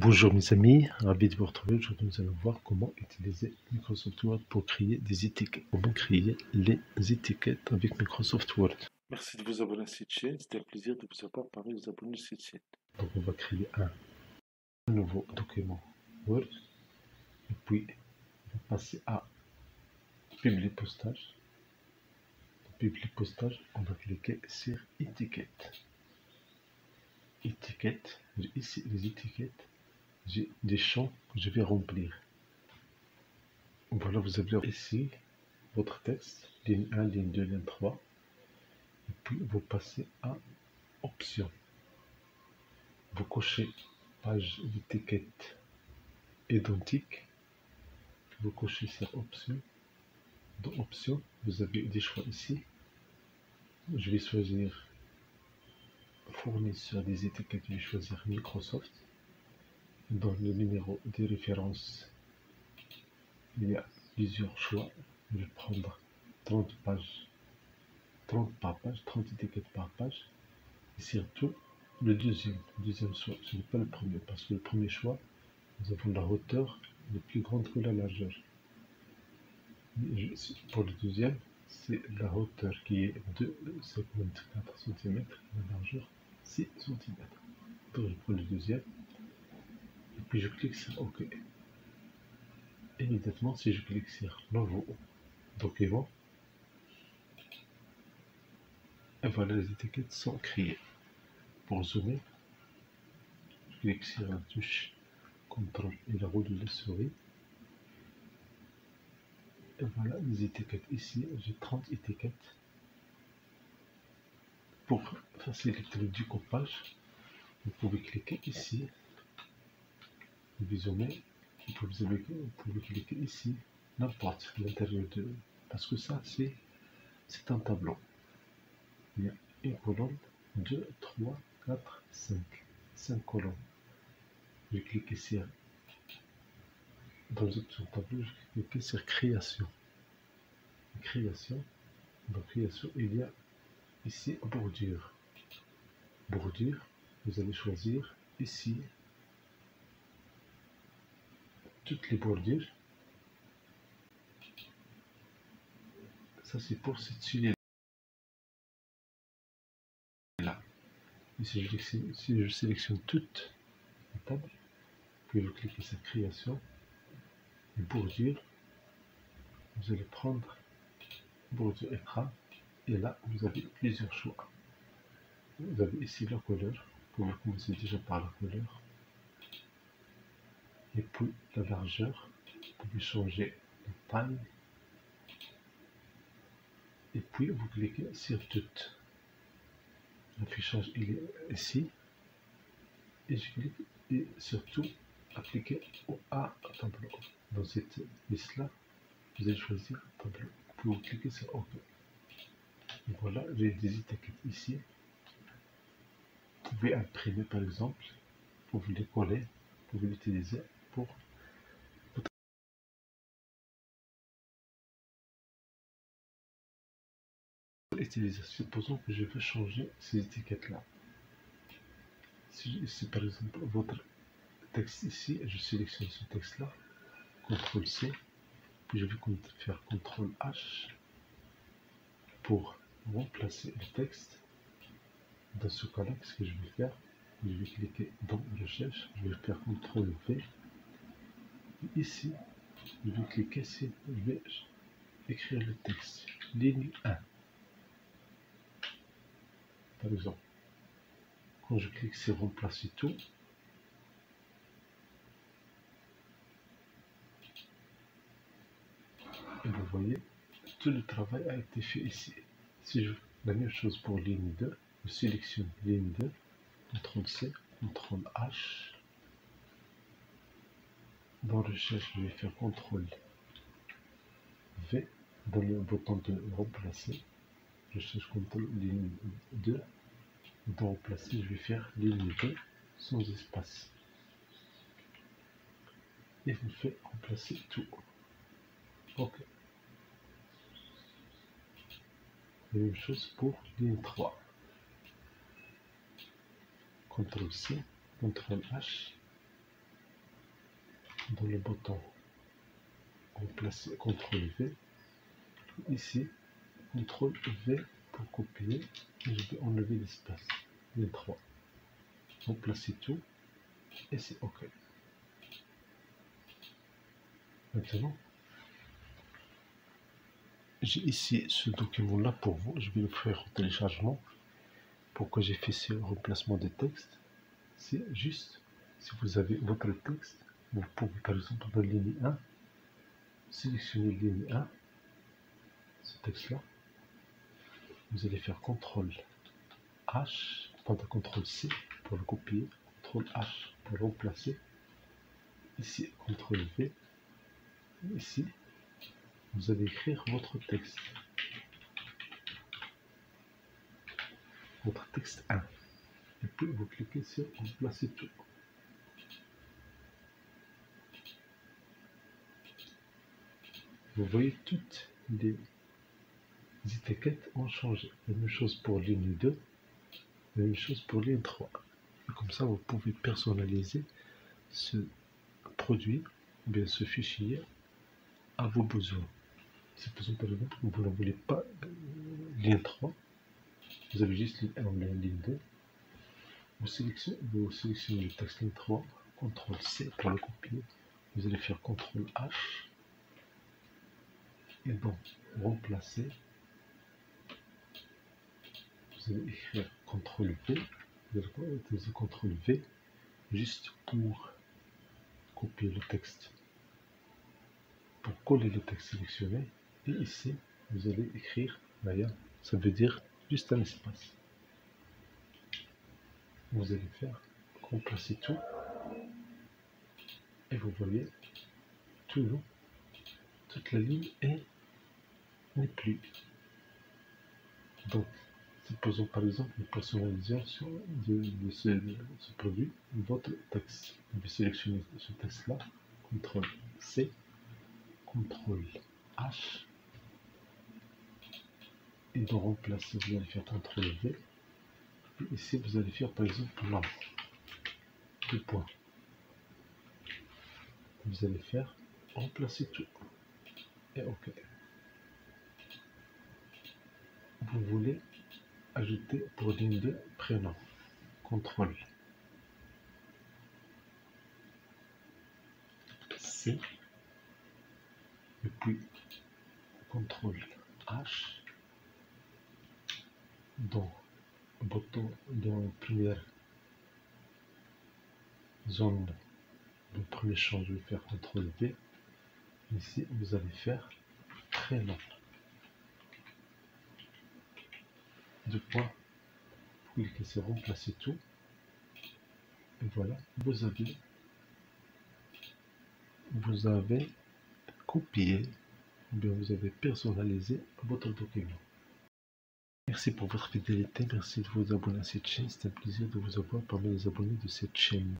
Bonjour mes amis, ravi de vous retrouver. Aujourd'hui nous allons voir comment utiliser Microsoft Word pour créer des étiquettes. Comment créer les étiquettes avec Microsoft Word. Merci de vous abonner à cette chaîne. C'était un plaisir de vous avoir parmi les abonnés de cette chaîne. Donc on va créer un, nouveau document Word. Et puis on va passer à publier postage. Publier postage, on va cliquer sur étiquette. Étiquette, ici les étiquettes des champs que je vais remplir. Voilà, vous avez ici votre texte, ligne 1, ligne 2, ligne 3. Et puis vous passez à Options. Vous cochez page d'étiquette identique. Vous cochez sur Options. Dans Options, vous avez des choix ici. Je vais choisir fournisseur des étiquettes, je vais choisir Microsoft dans le numéro des références, il y a plusieurs choix. Je vais prendre 30 pages, 30 par page, 30 étiquettes par page. Et surtout, le deuxième, deuxième choix, ce n'est pas le premier, parce que le premier choix, nous avons la hauteur est plus grande que la largeur. Pour le deuxième, c'est la hauteur qui est de 54 cm, la largeur 6 cm. Donc je prends le deuxième, puis je clique sur OK. Immédiatement, si je clique sur Nouveau document, et voilà, les étiquettes sont créées. Pour zoomer, je clique sur la touche CTRL et la roue de la souris. Et voilà les étiquettes. Ici, j'ai 30 étiquettes. Pour faciliter le découpage, vous pouvez cliquer ici zoomer, vous pouvez, vous cliquer ici, n'importe l'intérieur de... Parce que ça, c'est c'est un tableau. Il y a une colonne, 2, 3, 4, 5. 5 colonnes. Je clique ici dans l'autre tableau, je clique sur création. Création. Dans création, il y a ici bordure. Bordure, vous allez choisir ici toutes les bordures. Ça, c'est pour cette sujet là. si je, sélectionne toute la table, puis vous cliquez sur création, et bordure, vous allez prendre bordure écran, et là, vous avez plusieurs choix. Vous avez ici la couleur, vous pouvez commencer déjà par la couleur et puis la largeur. Vous pouvez changer la taille. Et puis vous cliquez sur tout. L'affichage il est ici. Et je clique et surtout appliquer au A tableau. Dans cette liste là, vous allez choisir tableau. Puis vous cliquez sur OK. voilà, j'ai des étiquettes ici. Vous pouvez imprimer par exemple, vous pouvez les coller, vous pouvez l'utiliser pour utilisation. Supposons que je veux changer ces étiquettes-là. Si, par exemple votre texte ici, je sélectionne ce texte-là, CTRL C, puis je vais faire CTRL H pour remplacer le texte. Dans ce cas-là, ce que je vais faire? Je vais cliquer dans Recherche, je vais faire CTRL V ici, je vais cliquer sur, je vais écrire le texte, ligne 1. Par exemple, quand je clique sur remplacer tout, et vous voyez, tout le travail a été fait ici. Si je la même chose pour ligne 2, je sélectionne ligne 2, CTRL C, CTRL H, dans recherche, je vais faire CTRL V dans le bouton de remplacer. Je cherche CTRL ligne 2. Dans remplacer, je vais faire ligne 2 sans espace. Et je fais remplacer tout. Ok. Même chose pour ligne 3. CTRL C, CTRL H dans le bouton remplacer CTRL V. Ici, CTRL V pour copier. je vais enlever l'espace. Les trois. Remplacer tout. Et c'est OK. Maintenant, j'ai ici ce document là pour vous. Je vais le faire au téléchargement. Pourquoi j'ai fait ce remplacement des textes C'est juste si vous avez votre texte, par exemple dans ligne 1 sélectionner ligne 1, ce texte-là. Vous allez faire CTRL H, pardon, CTRL C pour le copier, CTRL H pour remplacer. Ici, CTRL V. Ici, vous allez écrire votre texte. Votre texte 1. Et puis vous cliquez sur remplacer tout. Vous voyez toutes les étiquettes ont changé. Même chose pour ligne 2, la même chose pour ligne 3. Et comme ça, vous pouvez personnaliser ce produit, bien ce fichier, à vos besoins. Si par exemple, vous ne voulez pas ligne 3, vous avez juste ligne 1 ou ligne 2, vous sélectionnez, vous sélectionnez le texte ligne 3, CTRL C pour le copier, vous allez faire CTRL H, et bon, remplacer, vous allez écrire CTRL V, vous allez CTRL V juste pour copier le texte, pour coller le texte sélectionné, et ici, vous allez écrire, d'ailleurs, ça veut dire juste un espace. Vous allez faire remplacer tout, et vous voyez, tout toute la ligne est n'est plus. Donc, supposons par exemple une personnalisation de, ce, produit, votre texte. Vous vais sélectionner ce texte-là, CTRL C, CTRL H, et de remplacer, vous allez faire CTRL V. Et ici, vous allez faire par exemple là, deux points. Vous allez faire remplacer tout. OK. Vous voulez ajouter pour ligne de prénom. Contrôle. C. Et puis contrôle H. Dans bouton dans la première zone le premier champ je vais faire CTRL V ici vous allez faire prénom deux points vous cliquez sur remplacer tout. Et voilà vous avez vous avez copié bien vous avez personnalisé votre document. Merci pour votre fidélité, merci de vous abonner à cette chaîne, c'est un plaisir de vous avoir parmi les abonnés de cette chaîne.